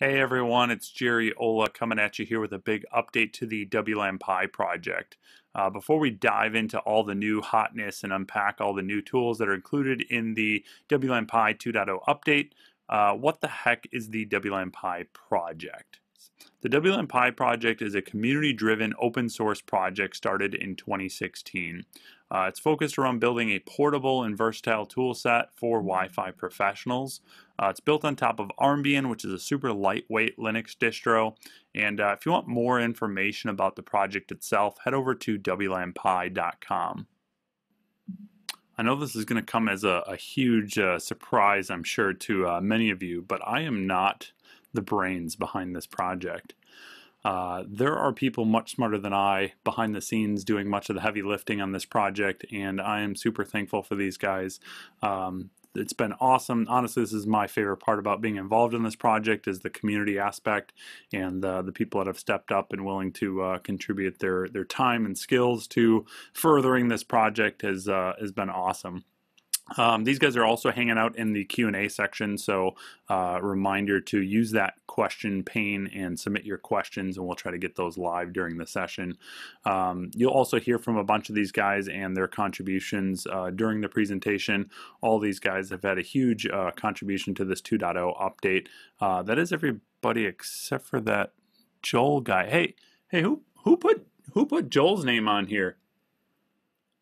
Hey everyone, it's Jerry Olla coming at you here with a big update to the WLAN Pi project. Uh, before we dive into all the new hotness and unpack all the new tools that are included in the WLAN Pi 2.0 update, uh, what the heck is the WLAN Pi project? The WLAN Pi project is a community-driven open source project started in 2016. Uh, it's focused around building a portable and versatile tool set for Wi-Fi professionals. Uh, it's built on top of Armbian, which is a super lightweight Linux distro. And uh, if you want more information about the project itself, head over to WLANPi.com. I know this is going to come as a, a huge uh, surprise, I'm sure, to uh, many of you, but I am not the brains behind this project. Uh, there are people much smarter than I behind the scenes doing much of the heavy lifting on this project, and I am super thankful for these guys. Um, it's been awesome. Honestly, this is my favorite part about being involved in this project is the community aspect and uh, the people that have stepped up and willing to uh, contribute their their time and skills to furthering this project has uh, has been awesome. Um, these guys are also hanging out in the Q&A section, so uh, reminder to use that question pane and submit your questions, and we'll try to get those live during the session. Um, you'll also hear from a bunch of these guys and their contributions uh, during the presentation. All these guys have had a huge uh, contribution to this 2.0 update. Uh, that is everybody except for that Joel guy. Hey, hey, who who put who put Joel's name on here?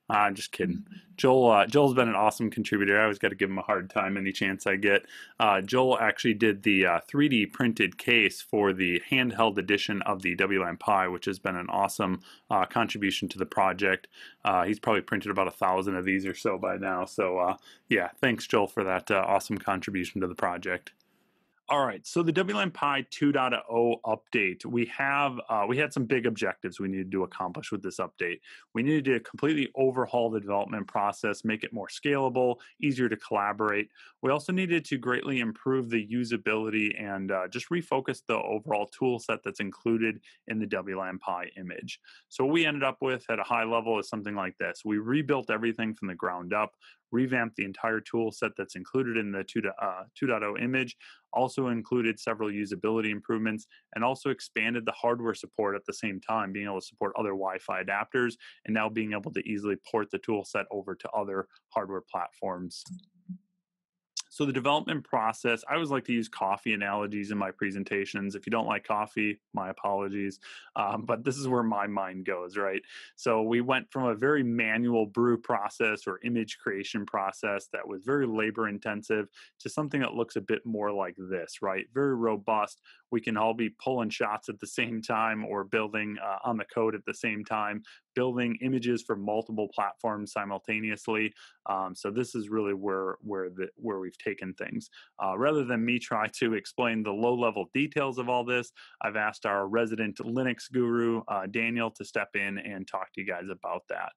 I'm just kidding. Joel uh, Joel's been an awesome contributor. I always got to give him a hard time any chance I get. Uh, Joel actually did the uh, 3D printed case for the handheld edition of the WLAN Pi, which has been an awesome uh, contribution to the project. Uh, he's probably printed about a thousand of these or so by now. So uh, yeah, thanks Joel for that awesome contribution to the project. All right, so the WLAN Pi 2.0 update, we have uh, we had some big objectives we needed to accomplish with this update. We needed to completely overhaul the development process, make it more scalable, easier to collaborate. We also needed to greatly improve the usability and uh, just refocus the overall tool set that's included in the WLAN Pi image. So what we ended up with at a high level is something like this. We rebuilt everything from the ground up revamped the entire tool set that's included in the 2.0 uh, image, also included several usability improvements, and also expanded the hardware support at the same time, being able to support other Wi-Fi adapters, and now being able to easily port the tool set over to other hardware platforms. So the development process, I always like to use coffee analogies in my presentations. If you don't like coffee, my apologies. Um, but this is where my mind goes, right? So we went from a very manual brew process or image creation process that was very labor intensive to something that looks a bit more like this, right? Very robust. We can all be pulling shots at the same time or building uh, on the code at the same time building images for multiple platforms simultaneously. Um, so this is really where where the where we've taken things. Uh, rather than me try to explain the low level details of all this, I've asked our resident Linux guru uh, Daniel to step in and talk to you guys about that.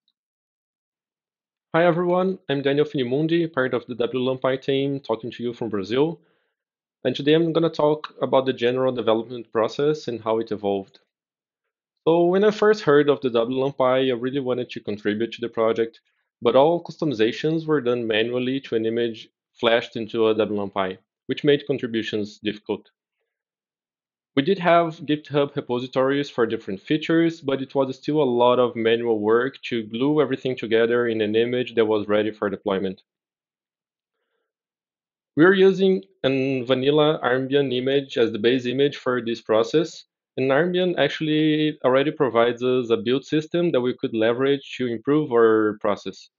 Hi everyone, I'm Daniel Finimundi, part of the WLAN Pi team, talking to you from Brazil. And today I'm going to talk about the general development process and how it evolved. So when I first heard of the WLAN Pi, I really wanted to contribute to the project, but all customizations were done manually to an image flashed into a WLAN Pi, which made contributions difficult. We did have GitHub repositories for different features, but it was still a lot of manual work to glue everything together in an image that was ready for deployment. We're using a vanilla Armbian image as the base image for this process, and Armbian actually already provides us a build system that we could leverage to improve our process.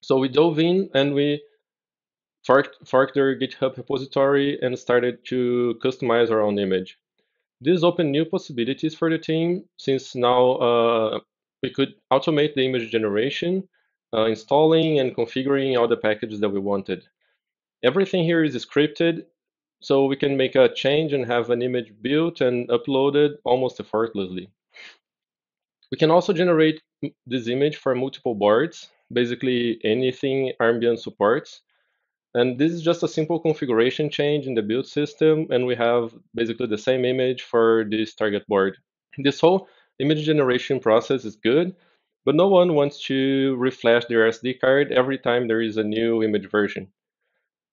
So we dove in and we forked, forked our GitHub repository and started to customize our own image. This opened new possibilities for the team since now uh, we could automate the image generation, uh, installing and configuring all the packages that we wanted. Everything here is scripted so we can make a change and have an image built and uploaded almost effortlessly. We can also generate this image for multiple boards, basically anything Armbian supports. And this is just a simple configuration change in the build system, and we have basically the same image for this target board. This whole image generation process is good, but no one wants to reflash their SD card every time there is a new image version.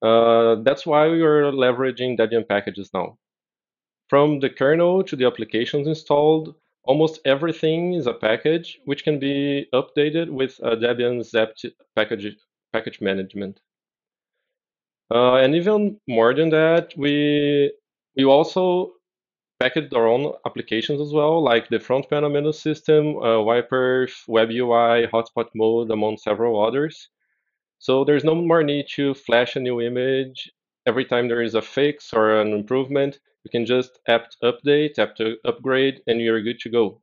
Uh, that's why we are leveraging Debian packages now. From the kernel to the applications installed, almost everything is a package which can be updated with uh, Debian package, package management. Uh, and even more than that, we we also packaged our own applications as well, like the front panel menu system, uh, Web UI, Hotspot mode, among several others. So there's no more need to flash a new image every time there is a fix or an improvement. You can just apt update, apt upgrade, and you're good to go.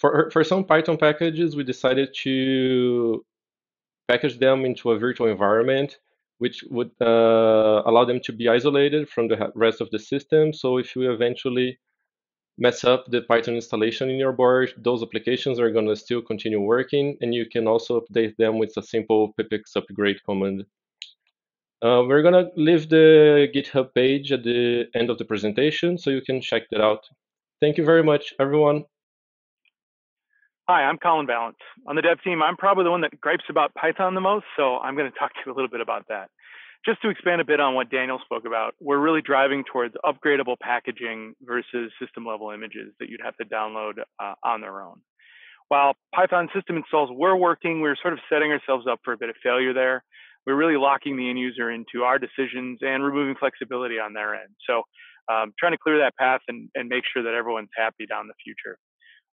For, for some Python packages, we decided to package them into a virtual environment, which would uh, allow them to be isolated from the rest of the system. So if you eventually mess up the Python installation in your board, those applications are going to still continue working, and you can also update them with a simple pipx upgrade command. Uh, we're going to leave the GitHub page at the end of the presentation, so you can check that out. Thank you very much, everyone. Hi, I'm Colin Balance. On the dev team, I'm probably the one that gripes about Python the most, so I'm going to talk to you a little bit about that. Just to expand a bit on what Daniel spoke about, we're really driving towards upgradable packaging versus system level images that you'd have to download uh, on their own. While Python system installs were working, we were sort of setting ourselves up for a bit of failure there. We're really locking the end user into our decisions and removing flexibility on their end. So um, trying to clear that path and, and make sure that everyone's happy down the future.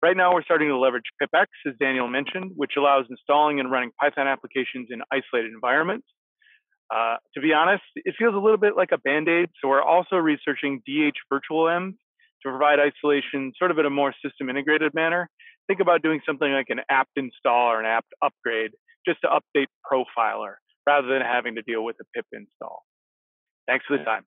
Right now, we're starting to leverage pipx, as Daniel mentioned, which allows installing and running Python applications in isolated environments. Uh, to be honest, it feels a little bit like a band-aid, so we're also researching DH virtual M to provide isolation sort of in a more system integrated manner. Think about doing something like an apt install or an apt upgrade just to update profiler rather than having to deal with a pip install. Thanks for the time.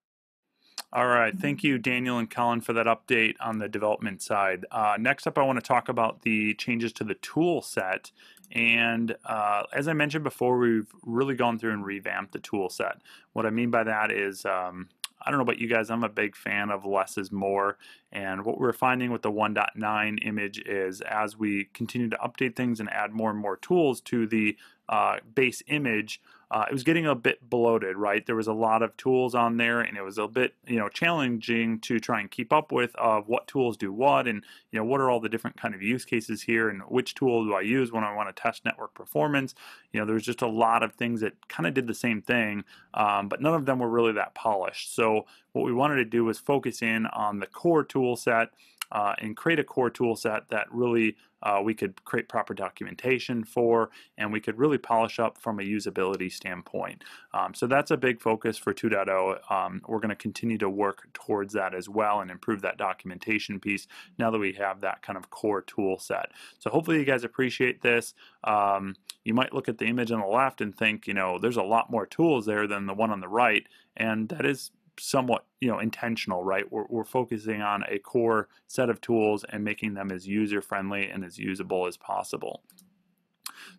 All right. Thank you, Daniel and Colin, for that update on the development side. Uh, next up, I want to talk about the changes to the tool set. And uh, as I mentioned before, we've really gone through and revamped the tool set. What I mean by that is um, I don't know about you guys, I'm a big fan of less is more. And what we're finding with the 1.9 image is as we continue to update things and add more and more tools to the uh, base image, uh, it was getting a bit bloated, right? There was a lot of tools on there, and it was a bit, you know, challenging to try and keep up with of what tools do what, and you know, what are all the different kind of use cases here, and which tool do I use when I want to test network performance? You know, there's just a lot of things that kind of did the same thing, um, but none of them were really that polished. So what we wanted to do was focus in on the core tool set uh, and create a core tool set that really uh, we could create proper documentation for and we could really polish up from a usability standpoint. Um, so that's a big focus for 2.0. Um, we're going to continue to work towards that as well and improve that documentation piece now that we have that kind of core tool set. So hopefully you guys appreciate this. Um, you might look at the image on the left and think, you know, there's a lot more tools there than the one on the right, and that is somewhat you know intentional right? We're, we're focusing on a core set of tools and making them as user friendly and as usable as possible.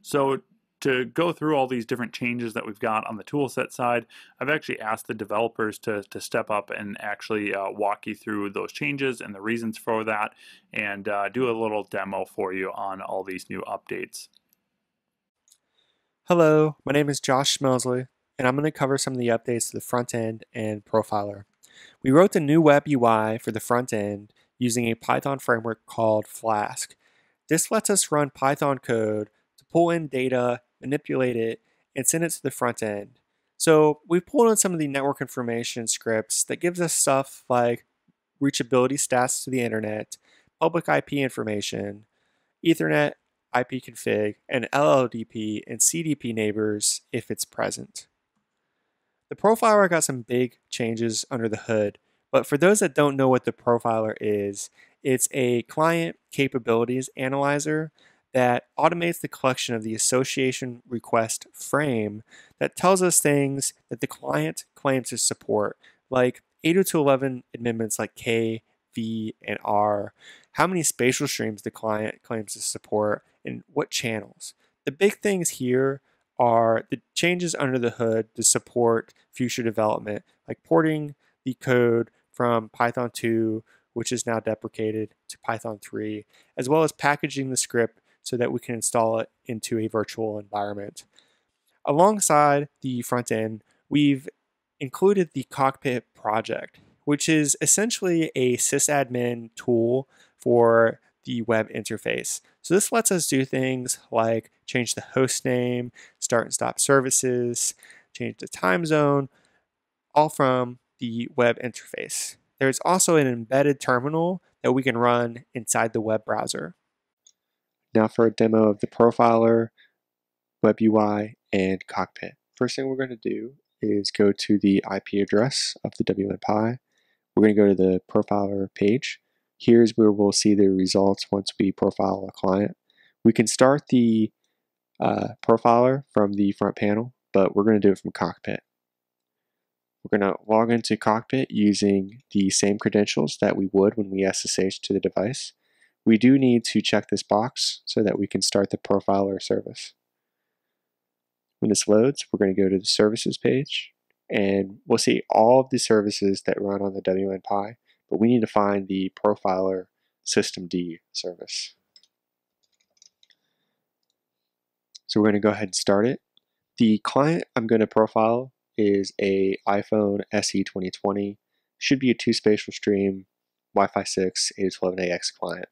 So to go through all these different changes that we've got on the toolset side, I've actually asked the developers to, to step up and actually uh, walk you through those changes and the reasons for that and uh, do a little demo for you on all these new updates. Hello, my name is Josh Schmelzle and I'm going to cover some of the updates to the front end and profiler. We wrote the new web UI for the front end using a Python framework called Flask. This lets us run Python code to pull in data, manipulate it, and send it to the front end. So we've pulled in some of the network information scripts that gives us stuff like reachability stats to the internet, public IP information, Ethernet, IP config, and LLDP and CDP neighbors if it's present. The profiler got some big changes under the hood, but for those that don't know what the profiler is, it's a client capabilities analyzer that automates the collection of the association request frame that tells us things that the client claims to support, like 802.11 amendments like K, V, and R, how many spatial streams the client claims to support, and what channels. The big things here are the changes under the hood to support future development, like porting the code from Python 2, which is now deprecated, to Python 3, as well as packaging the script so that we can install it into a virtual environment. Alongside the front end, we've included the cockpit project, which is essentially a sysadmin tool for the web interface. So this lets us do things like change the host name, start and stop services, change the time zone, all from the web interface. There's also an embedded terminal that we can run inside the web browser. Now for a demo of the profiler, web UI, and cockpit. First thing we're going to do is go to the IP address of the WLAN Pi. We're going to go to the profiler page. Here's where we'll see the results once we profile a client. We can start the uh, profiler from the front panel, but we're going to do it from cockpit. We're going to log into cockpit using the same credentials that we would when we SSH to the device. We do need to check this box so that we can start the profiler service. When this loads, we're going to go to the services page and we'll see all of the services that run on the WLAN Pi, but we need to find the profiler systemd service. So we're going to go ahead and start it. The client I'm going to profile is a iPhone SE 2020. Should be a two spatial stream Wi-Fi 6 802.11ax client.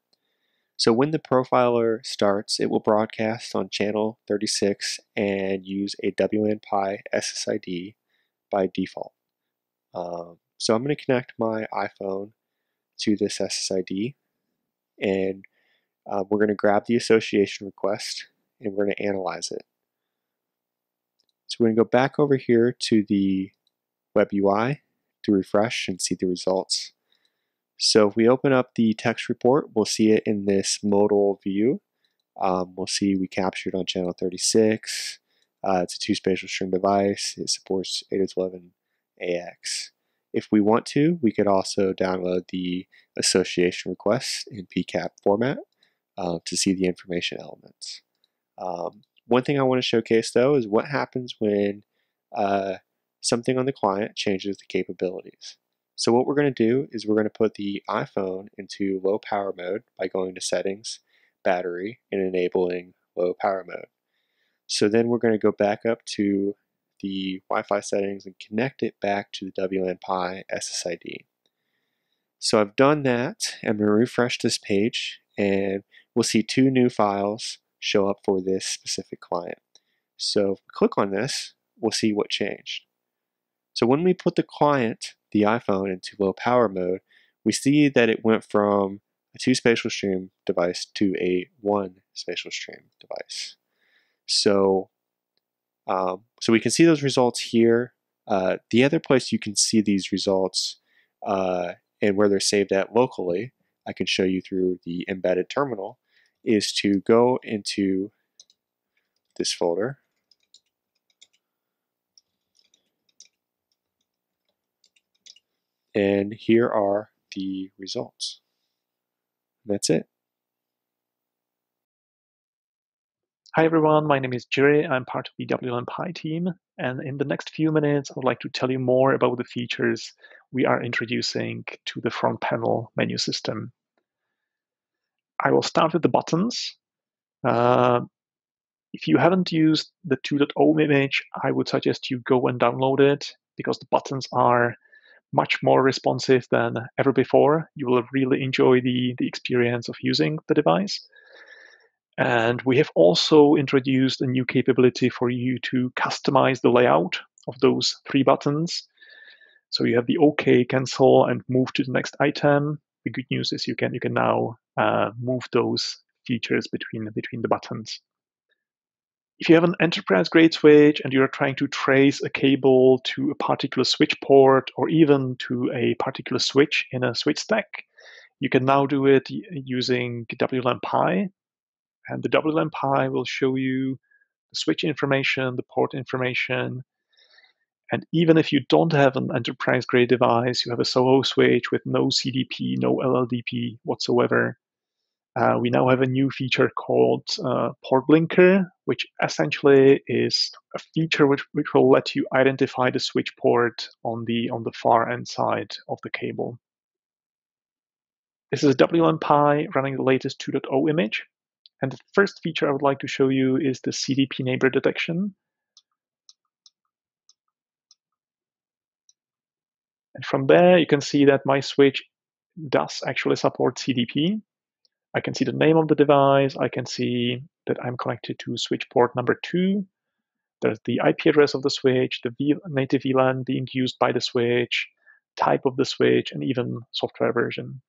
So when the profiler starts, it will broadcast on channel 36 and use a WLAN Pi SSID by default. Um, so I'm going to connect my iPhone to this SSID and uh, we're going to grab the association request and we're going to analyze it. So we're going to go back over here to the web UI to refresh and see the results. So if we open up the text report, we'll see it in this modal view. Um, we'll see we captured on channel 36. Uh, it's a two spatial stream device. It supports 802.11ax. If we want to, we could also download the association request in PCAP format uh, to see the information elements. Um, one thing I want to showcase though is what happens when uh, something on the client changes the capabilities. So what we're going to do is we're going to put the iPhone into low power mode by going to settings, battery, and enabling low power mode. So then we're going to go back up to the Wi-Fi settings and connect it back to the WLAN Pi SSID. So I've done that. I'm going to refresh this page and we'll see two new files show up for this specific client. So if we click on this, we'll see what changed. So when we put the client the iPhone into low power mode, we see that it went from a two spatial stream device to a one spatial stream device. So, um, so we can see those results here. Uh, the other place you can see these results uh, and where they're saved at locally, I can show you through the embedded terminal, is to go into this folder And here are the results. That's it. Hi everyone, my name is Jerry. I'm part of the WLAN Pi team. And in the next few minutes, I would like to tell you more about the features we are introducing to the front panel menu system. I will start with the buttons. Uh, if you haven't used the 2.0 image, I would suggest you go and download it because the buttons are much more responsive than ever before. You will really enjoy the, the experience of using the device. And we have also introduced a new capability for you to customize the layout of those three buttons. So you have the OK, cancel, and move to the next item. The good news is you can you can now uh, move those features between between the buttons if you have an enterprise grade switch and you're trying to trace a cable to a particular switch port or even to a particular switch in a switch stack, you can now do it using WLAN And the WLAN will show you the switch information, the port information. And even if you don't have an enterprise grade device, you have a Soho switch with no CDP, no LLDP whatsoever, uh, we now have a new feature called uh, Port Blinker, which essentially is a feature which, which will let you identify the switch port on the on the far end side of the cable. This is WLANPi running the latest 2.0 image. And the first feature I would like to show you is the CDP neighbor detection. And from there, you can see that my switch does actually support CDP. I can see the name of the device. I can see that I'm connected to switch port number two. There's the IP address of the switch, the v native VLAN being used by the switch, type of the switch, and even software version.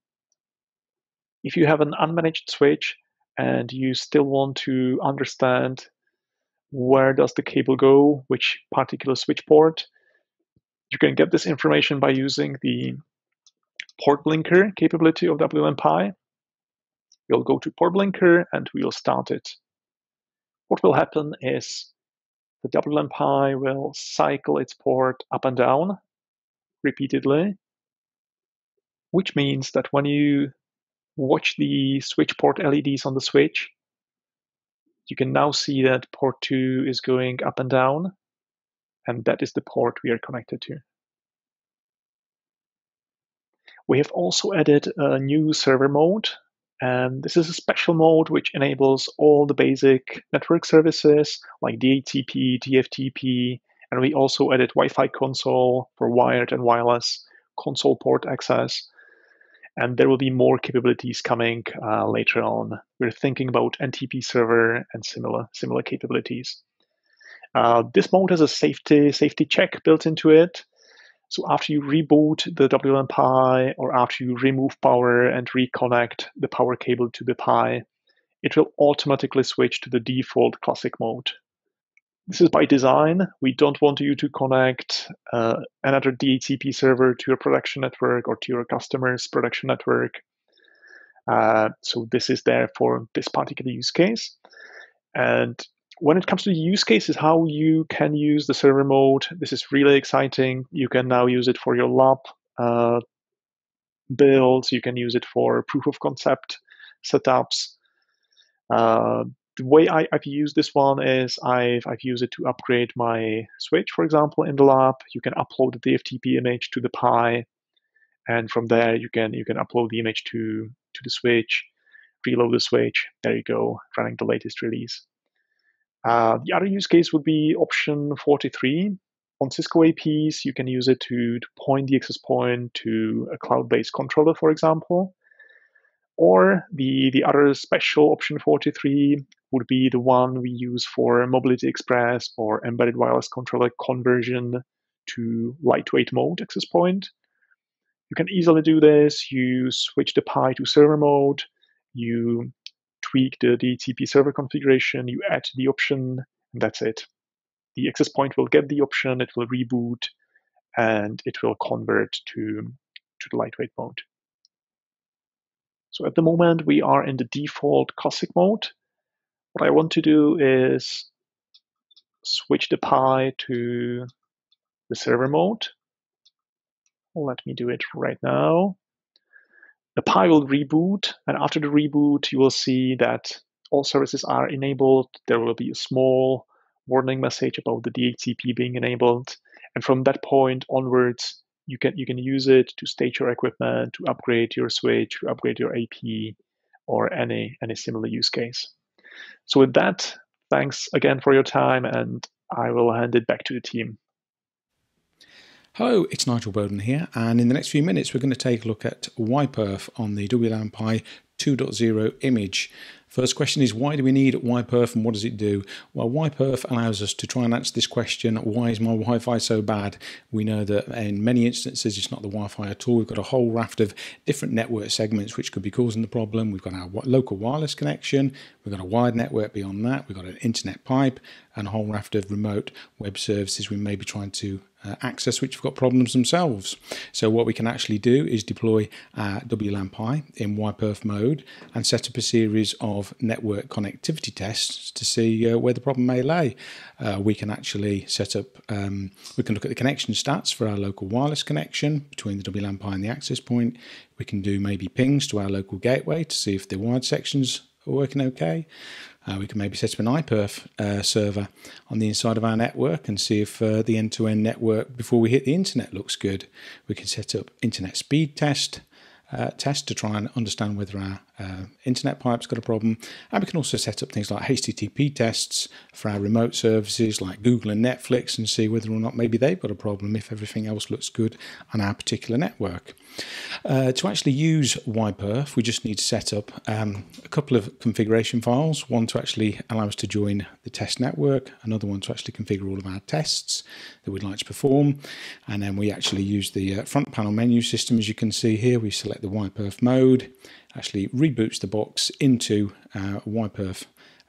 If you have an unmanaged switch and you still want to understand where does the cable go, which particular switch port, you can get this information by using the port blinker capability of WLAN-PI. We'll go to port blinker and we'll start it. What will happen is the WLAN-PI will cycle its port up and down repeatedly, which means that when you watch the switch port LEDs on the switch, you can now see that port 2 is going up and down, and that is the port we are connected to. We have also added a new server mode, and this is a special mode which enables all the basic network services like DHCP, TFTP, and we also added Wi-Fi console for wired and wireless console port access. And there will be more capabilities coming uh, later on. We're thinking about NTP server and similar similar capabilities. Uh, this mode has a safety safety check built into it. So after you reboot the WLAN-PI or after you remove power and reconnect the power cable to the Pi, it will automatically switch to the default classic mode. This is by design. We don't want you to connect uh, another DHCP server to your production network or to your customer's production network. Uh, so this is there for this particular use case. And when it comes to use cases, how you can use the server mode, this is really exciting. You can now use it for your lab uh, builds. You can use it for proof of concept setups. Uh, the way I, have used this one is I've, I've used it to upgrade my switch, for example, in the lab. You can upload the TFTP image to the Pi, and from there you can you can upload the image to to the switch, reload the switch. There you go, running the latest release. Uh, the other use case would be option 43. On Cisco APs, you can use it to, to point the access point to a cloud-based controller, for example. Or the, the other special option 43 would be the one we use for Mobility Express or embedded wireless controller conversion to lightweight mode access point. You can easily do this. You switch the Pi to server mode. You tweak the DHCP server configuration, you add the option, and that's it. The access point will get the option, it will reboot, and it will convert to, to the lightweight mode. So at the moment, we are in the default classic mode. What I want to do is switch the Pi to the server mode. Let me do it right now the Pi will reboot, and after the reboot, you will see that all services are enabled. There will be a small warning message about the DHCP being enabled, and from that point onwards, you can you can use it to stage your equipment, to upgrade your switch, to upgrade your AP, or any any similar use case. So with that, thanks again for your time, and I will hand it back to the team. Hello, it's Nigel Bowden here, and in the next few minutes, we're going to take a look at WiPerf on the WLAN-PI 2.0 image. First question is why do we need WiPerf and what does it do? Well, WiPerf allows us to try and answer this question why is my Wi Fi so bad? We know that in many instances it's not the Wi Fi at all. We've got a whole raft of different network segments which could be causing the problem. We've got our local wireless connection, we've got a wired network beyond that, we've got an internet pipe, and a whole raft of remote web services we may be trying to uh, access which have got problems themselves. So what we can actually do is deploy our WLAN-PI in WiPerf mode and set up a series of network connectivity tests to see uh, where the problem may lay. Uh, we can actually set up, um, we can look at the connection stats for our local wireless connection between the WLAN-PI and the access point. We can do maybe pings to our local gateway to see if the wired sections are working okay. Uh, we can maybe set up an iPerf uh, server on the inside of our network and see if uh, the end-to-end network before we hit the internet looks good. We can set up internet speed test uh, test to try and understand whether our uh, internet pipe's got a problem. And we can also set up things like HTTP tests for our remote services like Google and Netflix and see whether or not maybe they've got a problem if everything else looks good on our particular network. Uh, to actually use WiPerf, we just need to set up um, a couple of configuration files, one to actually allow us to join the test network, another one to actually configure all of our tests that we'd like to perform. And then we actually use the uh, front panel menu system, as you can see here. We select the WiPerf mode, actually reboots the box into uh, WiPerf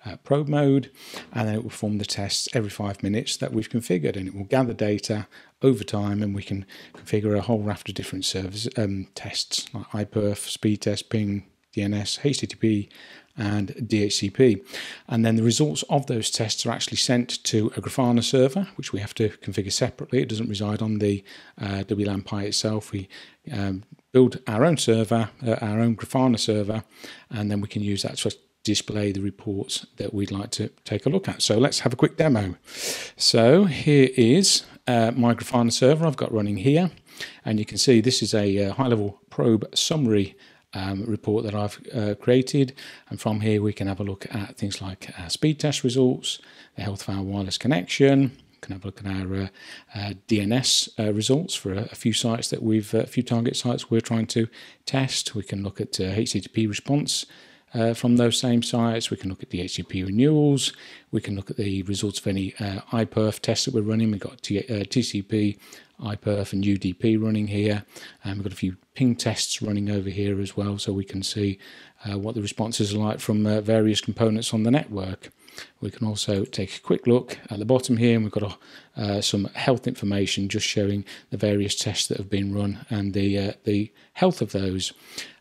uh, probe mode, and then it will perform the tests every five minutes that we've configured, and it will gather data over time, and we can configure a whole raft of different service um, tests like iPerf, speed test, ping, DNS, HTTP, and DHCP. And then the results of those tests are actually sent to a Grafana server, which we have to configure separately. It doesn't reside on the uh, WLAN Pi itself. We um, build our own server, uh, our own Grafana server, and then we can use that to display the reports that we'd like to take a look at. So let's have a quick demo. So here is uh, my Grafana server I've got running here. And you can see this is a uh, high-level probe summary um, report that I've uh, created. And from here, we can have a look at things like uh, speed test results, the health of our wireless connection. We can have a look at our uh, uh DNS uh, results for a, a, few sites that we've, a few target sites we're trying to test. We can look at HTTP response from those same sites. We can look at the HTTP renewals. We can look at the results of any uh, iPerf tests that we're running. We've got T- TCP, iPerf, and UDP running here. And we've got a few ping tests running over here as well, so we can see uh, what the responses are like from uh, various components on the network. We can also take a quick look at the bottom here, and we've got a, uh, some health information just showing the various tests that have been run and the uh, the health of those.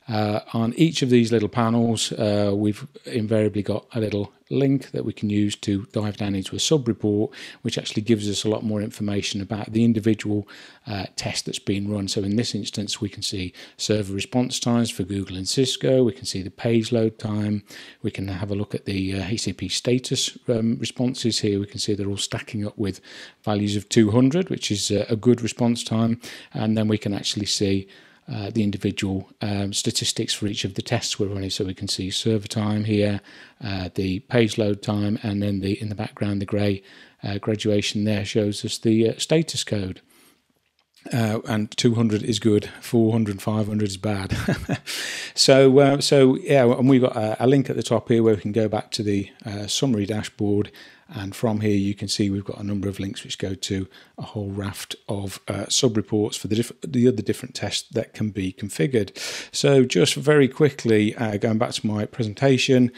Uh, on each of these little panels, uh, we've invariably got a little link that we can use to dive down into a sub report, which actually gives us a lot more information about the individual uh, test that's been run. So in this instance, we can see server response times for Google and Cisco. We can see the page load time. We can have a look at the uh, HTTP status um, responses here. We can see they're all stacking up with values of 200, which is uh, a good response time. And then we can actually see uh, the individual um, statistics for each of the tests we're running. So we can see server time here, uh, the page load time, and then the in the background the grey uh, graduation there shows us the uh, status code. Uh, and 200 is good, 400, 500 is bad. so, so yeah, and we've got a, a, link at the top here where we can go back to the summary dashboard and from here, you can see we've got a number of links which go to a whole raft of uh, sub-reports for the, the other different tests that can be configured. So just very quickly, uh, going back to my presentation,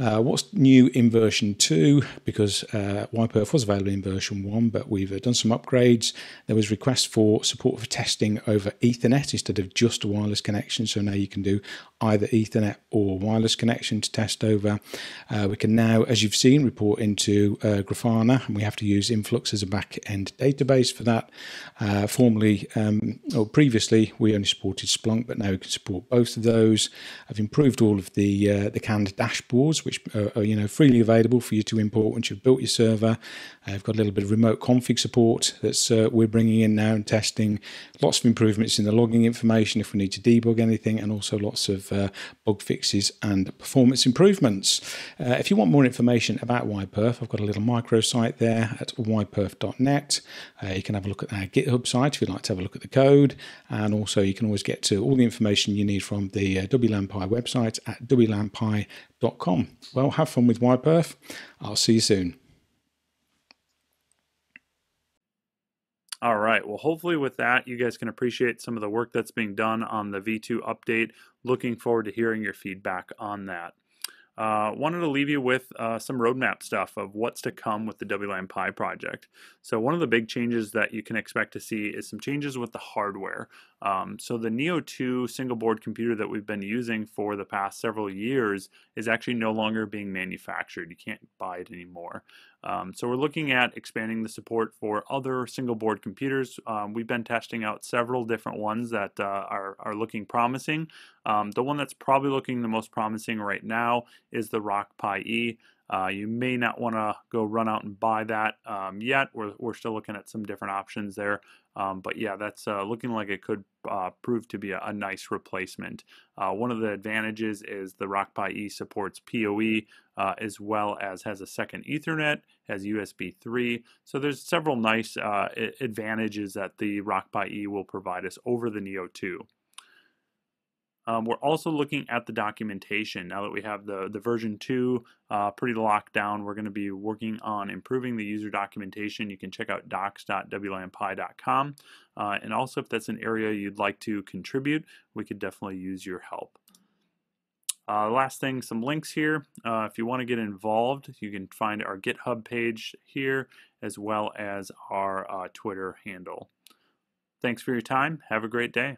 uh, what's new in version 2? Because uh, WiPerf was available in version 1, but we've uh, done some upgrades. There was request for support for testing over Ethernet instead of just a wireless connection. So now you can do either Ethernet or wireless connection to test over. Uh, we can now, as you've seen, report into uh, Grafana, and we have to use Influx as a back-end database for that. Uh, formerly, um, or previously, we only supported Splunk, but now we can support both of those. I've improved all of the uh, the canned dashboards, which are, are, you know freely available for you to import once you've built your server. I've got a little bit of remote config support that's uh, we're bringing in now and testing. Lots of improvements in the logging information if we need to debug anything, and also lots of uh, bug fixes and performance improvements. Uh, if you want more information about WiPerf, I've got a little microsite there at wiperf.net. Uh, you can have a look at our GitHub site if you'd like to have a look at the code, and also you can always get to all the information you need from the uh, WLANPi website at wlanpi.com. Well, have fun with WiPerf. I'll see you soon. All right. Well, hopefully, with that, you guys can appreciate some of the work that's being done on the V2 update. Looking forward to hearing your feedback on that. Uh, wanted to leave you with uh, some roadmap stuff of what's to come with the WLAN Pi project. So one of the big changes that you can expect to see is some changes with the hardware. Um, so the Neo 2 single board computer that we've been using for the past several years is actually no longer being manufactured. You can't buy it anymore. Um, so we're looking at expanding the support for other single board computers. Um, we've been testing out several different ones that uh, are, are looking promising. Um, the one that's probably looking the most promising right now is the Rock Pi E. Uh, you may not want to go run out and buy that um, yet. We're, we're still looking at some different options there. Um, but yeah, that's uh, looking like it could uh, prove to be a, a nice replacement. Uh, one of the advantages is the Raspberry Pi E supports PoE uh, as well as has a second Ethernet, has USB 3. So there's several nice uh, advantages that the Raspberry Pi E will provide us over the Neo 2. Um, we're also looking at the documentation. Now that we have the, the version 2 uh, pretty locked down, we're going to be working on improving the user documentation. You can check out docs.wlanpi.com. Uh, and also, if that's an area you'd like to contribute, we could definitely use your help. Uh, last thing, some links here. Uh, if you want to get involved, you can find our GitHub page here as well as our uh, Twitter handle. Thanks for your time. Have a great day.